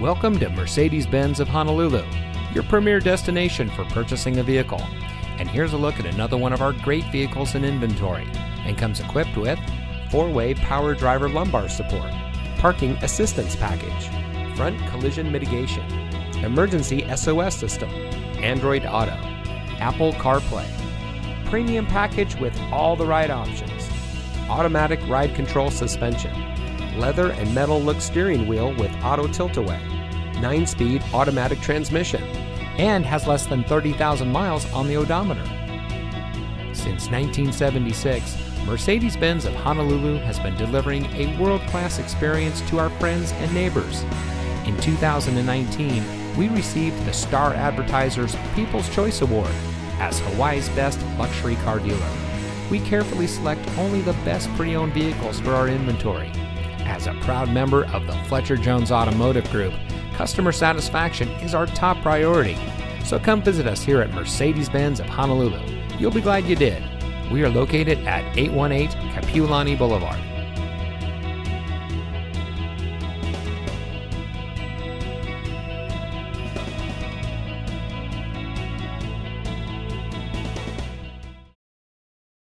Welcome to Mercedes Benz of Honolulu, your premier destination for purchasing a vehicle. And here's a look at another one of our great vehicles in inventory and comes equipped with four way power driver lumbar support, parking assistance package, front collision mitigation, emergency SOS system, Android Auto, Apple CarPlay, premium package with all the right options, automatic ride control suspension, leather and metal look steering wheel with auto tilt away, 9 speed automatic transmission, and has less than 30,000 miles on the odometer. Since 1976, Mercedes Benz of Honolulu has been delivering a world class experience to our friends and neighbors. In 2019, we received the Star Advertiser's People's Choice Award as Hawaii's best luxury car dealer. We carefully select only the best pre owned vehicles for our inventory. As a proud member of the Fletcher Jones Automotive Group, customer satisfaction is our top priority. So come visit us here at Mercedes Benz of Honolulu. You'll be glad you did. We are located at 818 Kapiolani Boulevard.